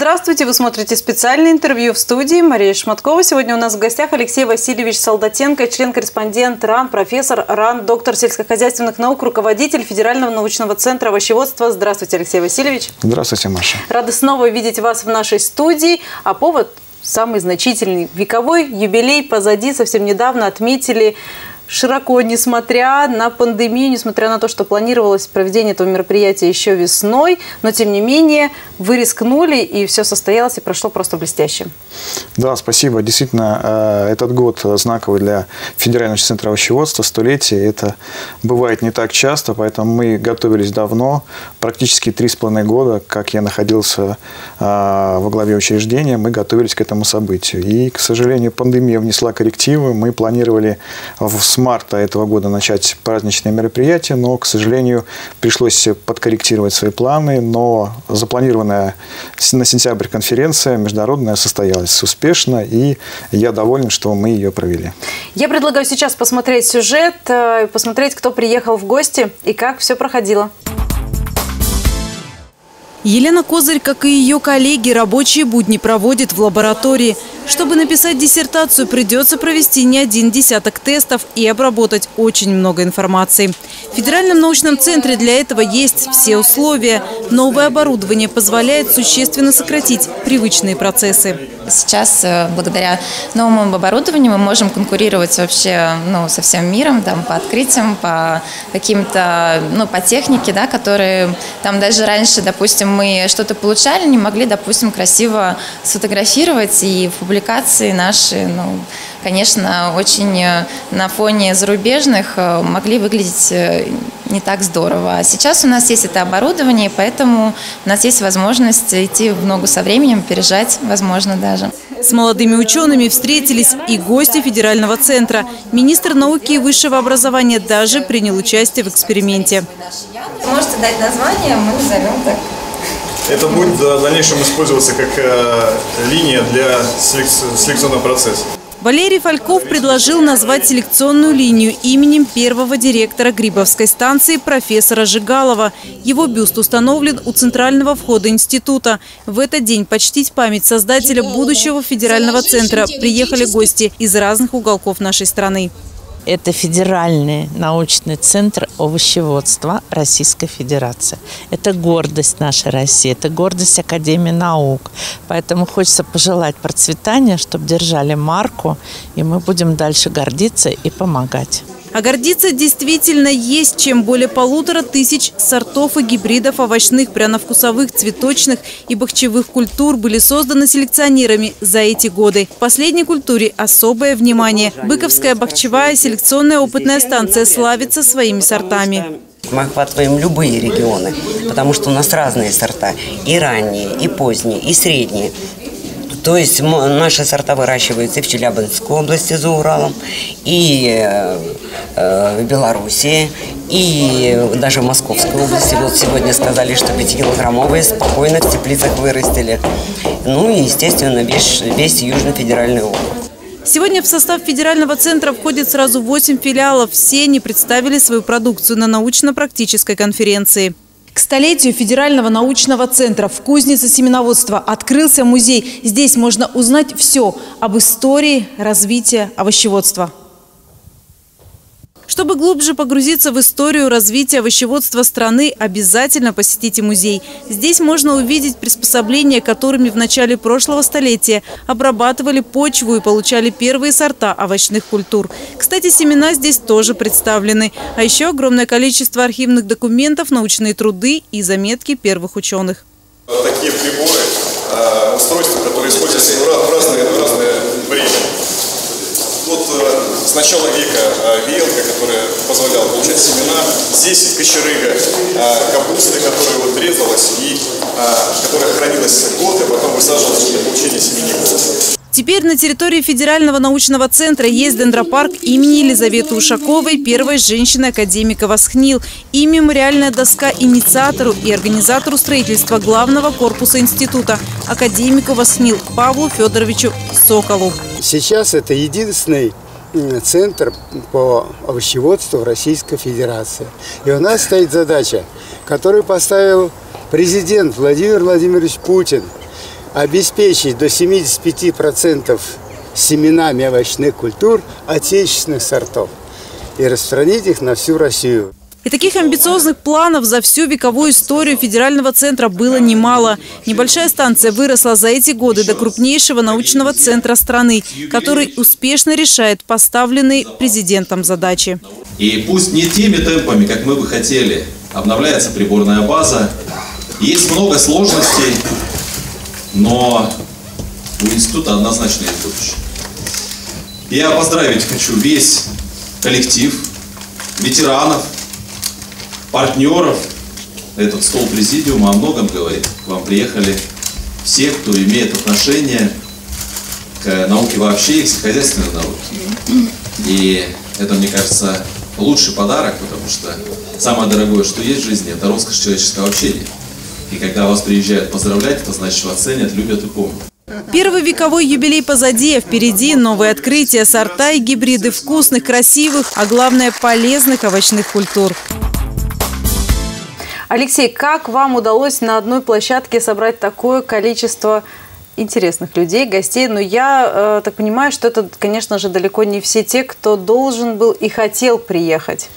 Здравствуйте, вы смотрите специальное интервью в студии Мария Шматкова. Сегодня у нас в гостях Алексей Васильевич Солдатенко, член-корреспондент РАН, профессор РАН, доктор сельскохозяйственных наук, руководитель Федерального научного центра овощеводства. Здравствуйте, Алексей Васильевич. Здравствуйте, Маша. Рада снова видеть вас в нашей студии. А повод самый значительный. Вековой юбилей позади. Совсем недавно отметили широко, несмотря на пандемию, несмотря на то, что планировалось проведение этого мероприятия еще весной, но тем не менее вы рискнули, и все состоялось и прошло просто блестяще. Да, спасибо. Действительно, э, этот год знаковый для Федерального центра овощеводства, столетие. Это бывает не так часто, поэтому мы готовились давно, практически три с половиной года, как я находился э, во главе учреждения, мы готовились к этому событию. И, к сожалению, пандемия внесла коррективы. Мы планировали в марта этого года начать праздничные мероприятия, но, к сожалению, пришлось подкорректировать свои планы, но запланированная на сентябрь конференция международная состоялась успешно, и я доволен, что мы ее провели. Я предлагаю сейчас посмотреть сюжет, э, посмотреть, кто приехал в гости и как все проходило. Елена Козырь, как и ее коллеги, рабочие будни проводит в лаборатории. Чтобы написать диссертацию, придется провести не один десяток тестов и обработать очень много информации. В Федеральном научном центре для этого есть все условия. Новое оборудование позволяет существенно сократить привычные процессы. Сейчас, э, благодаря новому оборудованию, мы можем конкурировать вообще ну, со всем миром там, по открытиям, по каким-то, ну, по технике, да, которые там даже раньше, допустим, мы что-то получали, не могли, допустим, красиво сфотографировать и в публикации наши, ну, конечно, очень э, на фоне зарубежных э, могли выглядеть э, не так здорово. А сейчас у нас есть это оборудование, поэтому у нас есть возможность идти в ногу со временем, опережать, возможно, даже. С молодыми учеными встретились и гости федерального центра. Министр науки и высшего образования даже принял участие в эксперименте. Можете дать название, мы назовем так. Это будет в дальнейшем использоваться как линия для селекционного процесса. Валерий Фальков предложил назвать селекционную линию именем первого директора Грибовской станции профессора Жигалова. Его бюст установлен у центрального входа института. В этот день почтить память создателя будущего федерального центра приехали гости из разных уголков нашей страны. Это Федеральный научный центр овощеводства Российской Федерации. Это гордость нашей России, это гордость Академии наук. Поэтому хочется пожелать процветания, чтобы держали марку, и мы будем дальше гордиться и помогать. А гордиться действительно есть чем более полутора тысяч сортов и гибридов овощных, пряновкусовых, цветочных и бахчевых культур были созданы селекционерами за эти годы. В последней культуре особое внимание. Быковская бахчевая селекционная опытная станция славится своими сортами. Мы охватываем любые регионы, потому что у нас разные сорта. И ранние, и поздние, и средние. То есть наши сорта выращиваются в Челябинской области за Уралом, и э, э, в Белоруссии, и даже в Московской области. Вот сегодня сказали, что 5-килограммовые спокойно в теплицах вырастили. Ну и, естественно, весь, весь Южный федеральный округ. Сегодня в состав федерального центра входит сразу 8 филиалов. Все они представили свою продукцию на научно-практической конференции. К столетию Федерального научного центра в кузнице семеноводства открылся музей. Здесь можно узнать все об истории развития овощеводства. Чтобы глубже погрузиться в историю развития овощеводства страны, обязательно посетите музей. Здесь можно увидеть приспособления, которыми в начале прошлого столетия обрабатывали почву и получали первые сорта овощных культур. Кстати, семена здесь тоже представлены. А еще огромное количество архивных документов, научные труды и заметки первых ученых. Такие приборы, а, устройства, которые используются в разные, в разные время вот э, с начала века э, веялка, которая позволяла получать семена. Здесь кочерыга э, капусты, которая вот резалась и которая хранилась год, и потом высаживалась для получения семенников. Теперь на территории Федерального научного центра есть дендропарк имени Елизаветы Ушаковой, первой женщины-академика Восхнил, и мемориальная доска инициатору и организатору строительства главного корпуса института, академику Восхнил Павлу Федоровичу Соколу. Сейчас это единственный центр по овощеводству Российской Федерации. И у нас стоит задача, которую поставил президент Владимир Владимирович Путин – обеспечить до 75% семенами овощных культур отечественных сортов и распространить их на всю Россию. И таких амбициозных планов за всю вековую историю федерального центра было немало. Небольшая станция выросла за эти годы до крупнейшего научного центра страны, который успешно решает поставленные президентом задачи. И пусть не теми темпами, как мы бы хотели, обновляется приборная база, есть много сложностей, но у института однозначно есть будущее. Я поздравить хочу весь коллектив, ветеранов, партнеров. Этот стол президиума о многом говорит. К вам приехали все, кто имеет отношение к науке вообще и к сельскохозяйственной науке. И это, мне кажется, лучший подарок, потому что самое дорогое, что есть в жизни, это роскошь человеческого общения. И когда вас приезжают поздравлять, это значит, что оценят, любят и помнят. Первый вековой юбилей позади, а впереди новые открытия, сорта и гибриды вкусных, красивых, а главное полезных овощных культур. Алексей, как вам удалось на одной площадке собрать такое количество интересных людей, гостей, но я э, так понимаю, что это, конечно же, далеко не все те, кто должен был и хотел приехать.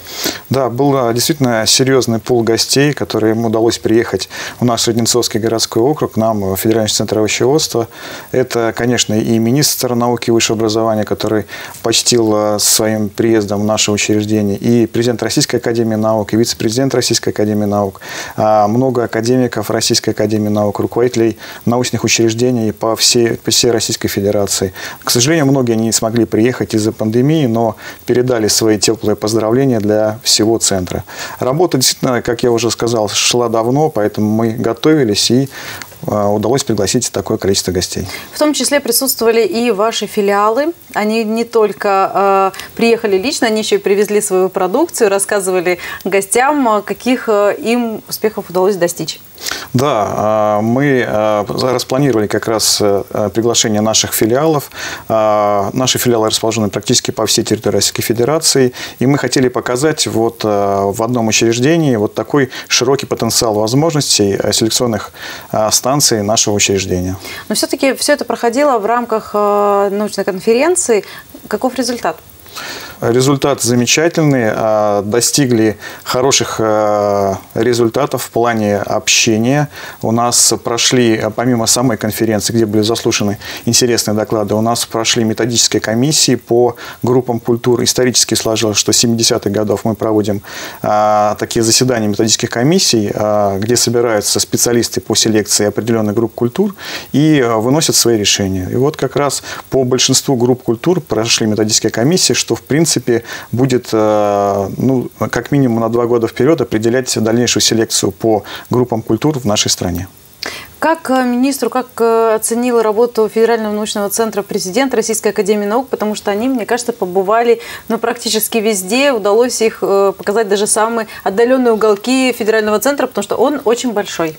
Да, был действительно серьезный пул гостей, которым удалось приехать в наш Одинцовский городской округ, нам в Федеральный центр овощеводства. Это, конечно, и министр науки и высшего образования, который почтил э, своим приездом в наше учреждение, и президент Российской академии наук, и вице-президент Российской академии наук, а много академиков Российской академии наук, руководителей научных учреждений по всей, по всей Российской Федерации. К сожалению, многие не смогли приехать из-за пандемии, но передали свои теплые поздравления для всего центра. Работа действительно, как я уже сказал, шла давно, поэтому мы готовились и а, удалось пригласить такое количество гостей. В том числе присутствовали и ваши филиалы. Они не только э, приехали лично, они еще и привезли свою продукцию, рассказывали гостям, каких им успехов удалось достичь. Да, мы распланировали как раз э, приглашение наших филиалов. А, наши филиалы расположены практически по всей территории Российской Федерации, и мы хотели показать вот в одном учреждении вот такой широкий потенциал возможностей э, селекционных станций нашего учреждения. Но все-таки все это проходило в рамках э, научной конференции. Каков результат? Результат замечательный, а, достигли хороших а, результатов в плане общения. У нас прошли, а, помимо самой конференции, где были заслушаны интересные доклады, у нас прошли методические комиссии по группам культур. Исторически сложилось, что с 70-х годов мы проводим такие заседания методических комиссий, где собираются специалисты по селекции определенных групп культур и выносят свои решения. И вот как раз по большинству групп культур прошли методические комиссии, что в принципе будет э, ну, как минимум на два года вперед определять дальнейшую селекцию по группам культур в нашей стране. Как э, министру, как э, оценил работу Федерального научного центра президент Российской Академии Наук, потому что они, мне кажется, побывали ну, практически везде, удалось их показать даже самые отдаленные уголки Федерального центра, потому что он очень большой.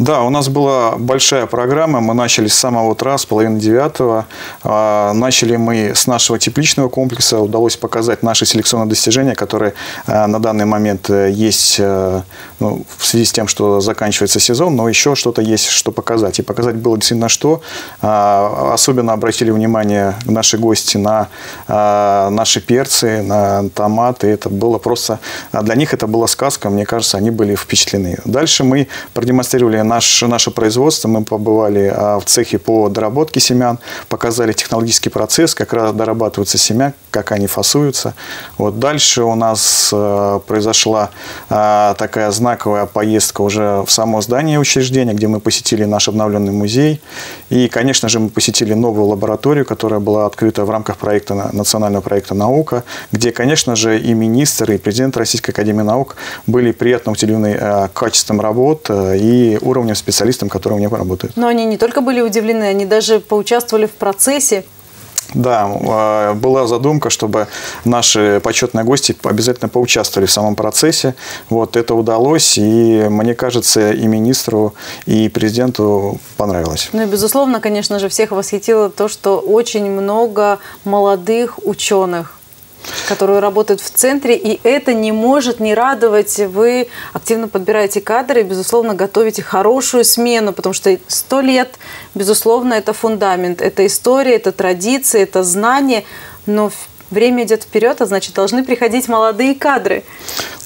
Да, у нас была большая программа. Мы начали с самого утра, с половины девятого. А, начали мы с нашего тепличного комплекса. Удалось показать наши селекционные достижения, которые а, на данный момент э, есть э, ну, в связи с тем, что заканчивается сезон, но еще что-то есть, что показать. И показать было действительно что. А, особенно обратили внимание наши гости на наши перцы, на томаты. Это было просто... Для них это была сказка. Мне кажется, они были впечатлены. Дальше мы продемонстрировали наш, наше производство. Мы побывали а, в цехе по доработке семян, показали технологический процесс, как раз дорабатываются семя, как они фасуются. Вот дальше у нас а, произошла а, такая знаковая поездка уже в само здание учреждения, где мы посетили наш обновленный музей. И, конечно же, мы посетили новую лабораторию, которая была открыта в рамках проекта, национального проекта «Наука», где, конечно же, и министр, и президент Российской Академии Наук были приятно удивлены качеством работ и уровнем специалистам, которые у него работают. Но они не только были удивлены, они даже поучаствовали в процессе да, а, была задумка, чтобы наши почетные гости обязательно поучаствовали в самом процессе. Вот это удалось, и мне кажется, и министру, и президенту понравилось. Ну и, безусловно, конечно же, всех восхитило то, что очень много молодых ученых которые работают в центре, и это не может не радовать. Вы активно подбираете кадры и, безусловно, готовите хорошую смену, потому что сто лет, безусловно, это фундамент, это история, это традиции, это знания, но время идет вперед, а значит, должны приходить молодые кадры.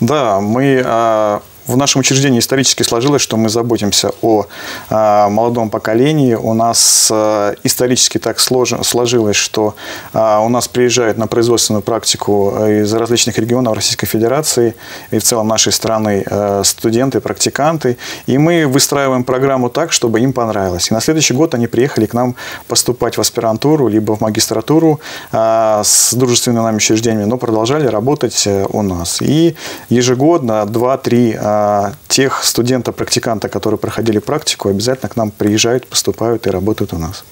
Да, мы а, в нашем учреждении исторически сложилось, что мы заботимся о э, молодом поколении. У нас э, исторически так слож, сложилось, что э, у нас приезжают на производственную практику из различных регионов Российской Федерации и в целом нашей страны э, студенты, практиканты. И мы выстраиваем программу так, чтобы им понравилось. И на следующий год они приехали к нам поступать в аспирантуру, либо в магистратуру э, с дружественными нами учреждениями, но продолжали работать у нас. И ежегодно 2-3 тех студента-практиканта, которые проходили практику, обязательно к нам приезжают, поступают и работают у нас.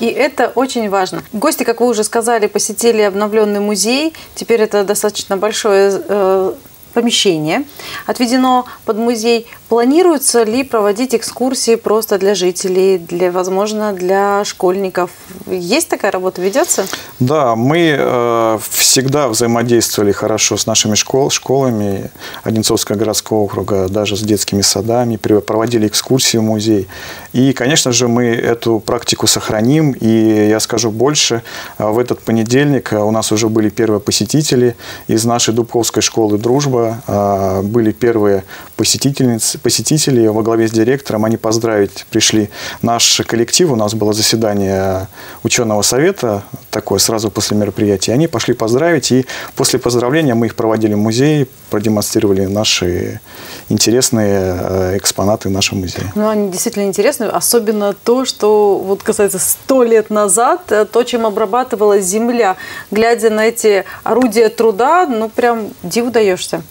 И это очень важно. Гости, как вы уже сказали, посетили обновленный музей. Теперь это достаточно большое э, помещение отведено под музей. Планируется ли проводить экскурсии просто для жителей, для, возможно, для школьников? Есть такая работа, ведется? Да, мы э, всегда взаимодействовали хорошо с нашими школ, школами Одинцовского городского округа, даже с детскими садами, проводили экскурсии в музей. И, конечно же, мы эту практику сохраним. И я скажу больше, э, в этот понедельник у нас уже были первые посетители из нашей Дубковской школы «Дружба». Э, были первые посетительницы, посетители. Во главе с директором, они поздравить пришли наш коллектив, у нас было заседание ученого совета, такое сразу после мероприятия, они пошли поздравить, и после поздравления мы их проводили в музей, продемонстрировали наши интересные э, экспонаты в нашем музее. Ну, они действительно интересны, особенно то, что вот касается сто лет назад, э, то, чем обрабатывалась земля. Глядя на эти орудия труда, ну, прям диву даешься.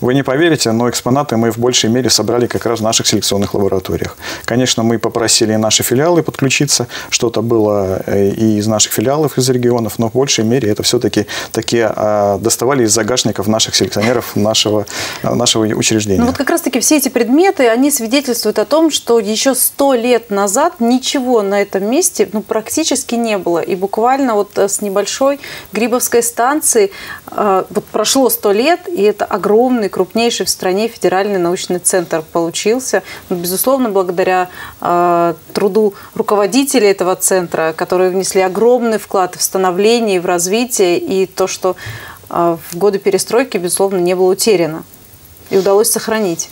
Вы не поверите, но экспонаты мы в большей мере собрали как раз в наших селекционных лабораториях. Конечно, мы попросили наши филиалы подключиться, что-то было э, и из наших филиалов, из регионов, но в большей мере это все-таки такие а, доставали из загашников наших селекционеров нашего, а, нашего учреждения. Ну вот как раз-таки все эти предметы, они свидетельствуют о том, что еще сто лет назад ничего на этом месте ну, практически не было. И буквально вот э, с небольшой Грибовской станции э, вот прошло сто лет, и это огромный, крупнейший в стране федеральный научный центр получился. Безусловно, благодаря э, труду руководителей этого центра, которые внесли огромный вклад в становление, в развитие, и то, что э, в годы перестройки, безусловно, не было утеряно и удалось сохранить.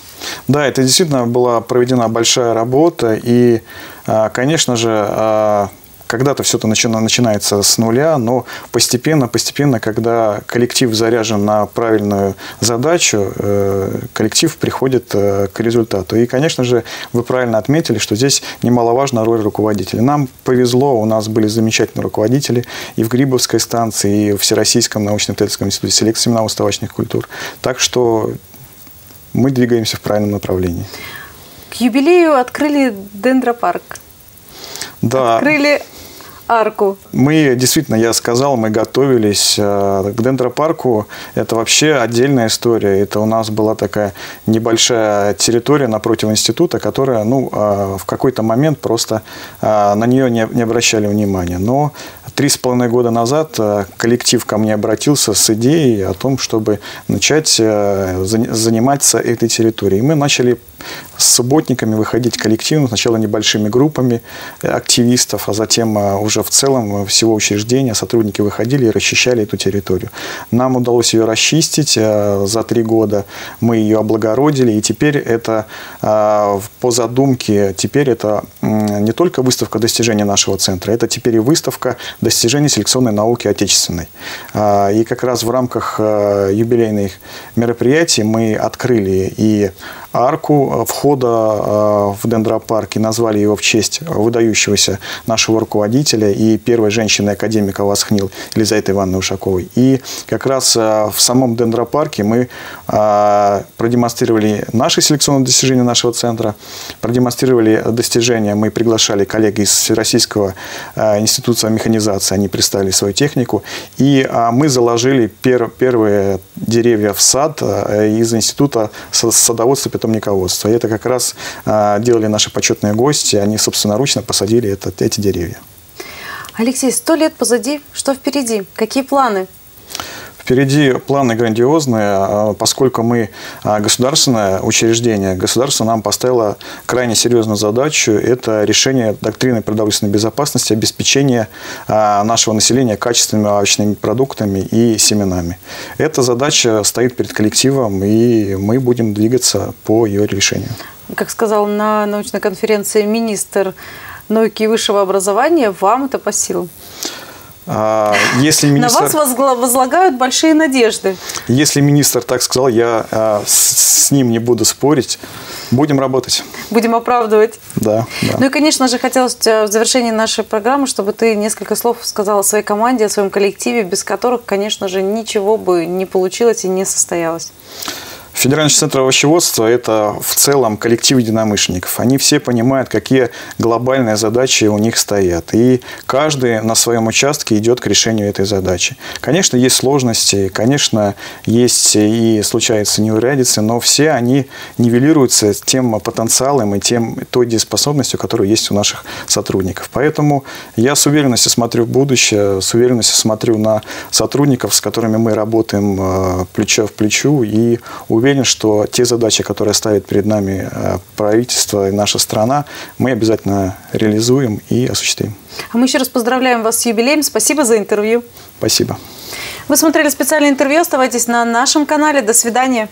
Да, это действительно была проведена большая работа, и, а, конечно же, когда-то все это начинается с нуля, но постепенно, постепенно, когда коллектив заряжен на правильную задачу, э, коллектив приходит э, к результату. И, конечно же, вы правильно отметили, что здесь немаловажна роль руководителя. Нам повезло, у нас были замечательные руководители и в Грибовской станции, и в Всероссийском научно-исследовательском институте селекции семена-уставочных культур. Так что мы двигаемся в правильном направлении. К юбилею открыли дендропарк. Да. Открыли арку? Мы действительно, я сказал, мы готовились э, к дендропарку. Это вообще отдельная история. Это у нас была такая небольшая территория напротив института, которая, ну, э, в какой-то момент просто э, на нее не, обращали внимания. Но три с половиной года назад коллектив ко мне обратился с идеей о том, чтобы начать заниматься этой территорией. И мы начали с субботниками выходить коллективно, сначала небольшими группами активистов, а затем уже уже в целом всего учреждения сотрудники выходили и расчищали эту территорию. Нам удалось ее расчистить э, за три года. Мы ее облагородили, и теперь это э, по задумке, теперь это не только выставка достижений нашего центра, это теперь и выставка достижений селекционной науки отечественной. Э, и как раз в рамках юбилейных мероприятий мы открыли и арку входа в дендропарк и назвали его в честь выдающегося нашего руководителя и первой женщины академика Васхнил Елизаветы Ивановны Ушаковой. И как раз э, в самом дендропарке мы э, продемонстрировали наши селекционные достижения нашего центра, продемонстрировали достижения, мы приглашали коллег из Российского э, института механизации, они представили свою технику, и мы заложили первые деревья в сад из Института садоводства и питомниководства. И это как раз делали наши почетные гости, они собственноручно посадили этот, эти деревья. Алексей, сто лет позади, что впереди? Какие планы? Впереди планы грандиозные, а, поскольку мы а, государственное учреждение. Государство нам поставило крайне серьезную задачу – это решение доктрины продовольственной безопасности, обеспечение нашего населения качественными овощными продуктами и семенами. Эта задача стоит перед коллективом, и мы будем двигаться по ее решению. Как сказал на научной конференции министр науки и высшего образования, вам это по силам? А, если министр... На вас возлагают большие надежды. Если министр так сказал, я а, с ним не буду спорить. Будем работать. Будем оправдывать. Да, да. Ну и, конечно же, хотелось в завершении нашей программы, чтобы ты несколько слов сказала о своей команде, о своем коллективе, без которых, конечно же, ничего бы не получилось и не состоялось. Федеральный центр овощеводства – это в целом коллектив единомышленников. Они все понимают, какие глобальные задачи у них стоят. И каждый на своем участке идет к решению этой задачи. Конечно, есть сложности, конечно, есть и случаются неурядицы, но все они нивелируются тем потенциалом и тем, той дееспособностью, которая есть у наших сотрудников. Поэтому я с уверенностью смотрю в будущее, с уверенностью смотрю на сотрудников, с которыми мы работаем э, плечо в плечу и уверен, уверен, что те задачи, которые ставит перед нами э, правительство и наша страна, мы обязательно реализуем и осуществим. А мы еще раз поздравляем вас с юбилеем. Спасибо за интервью. Спасибо. Вы смотрели специальное интервью. Оставайтесь на нашем канале. До свидания.